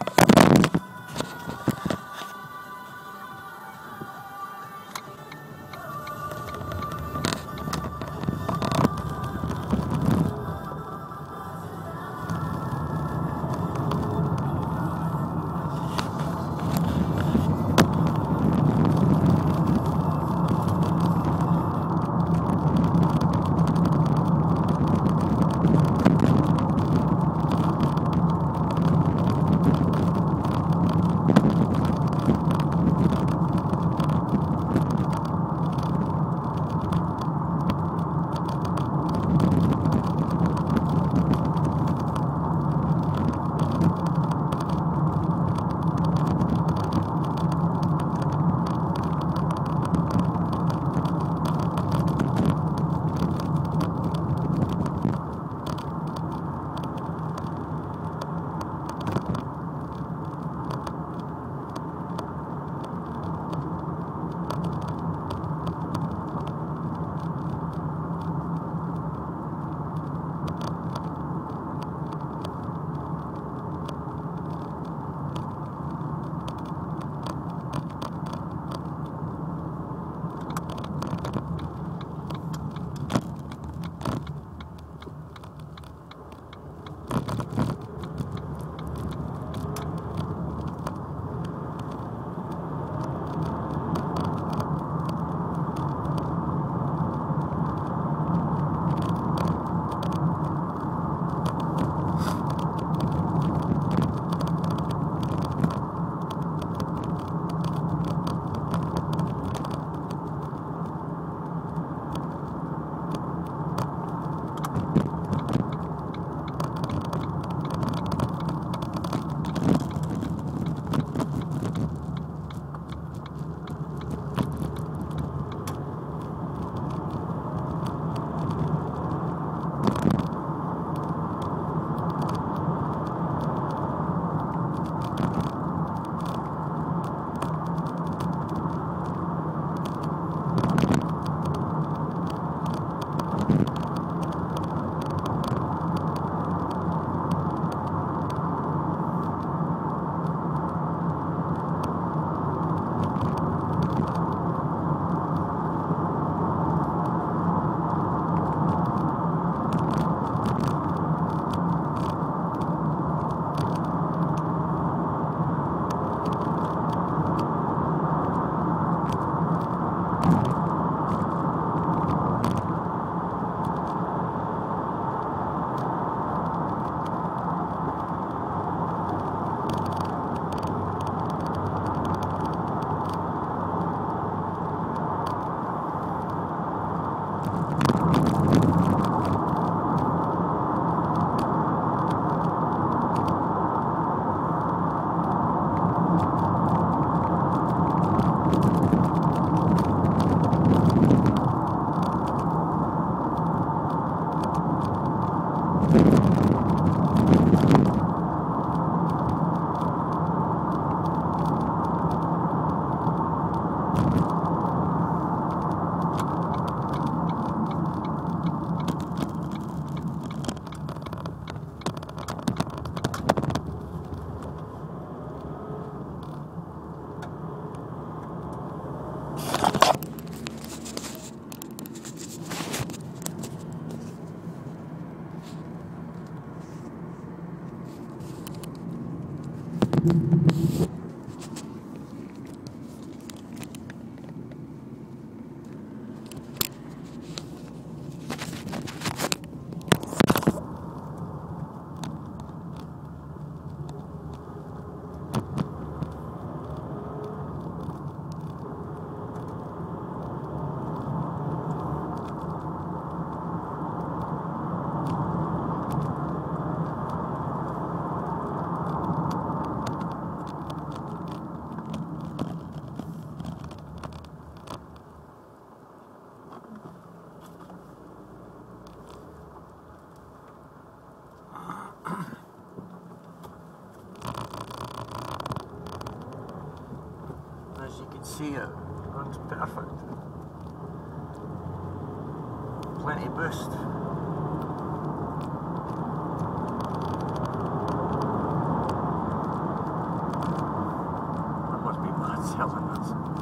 as you can see it. Runs perfect. Plenty boost. That must be mad selling this.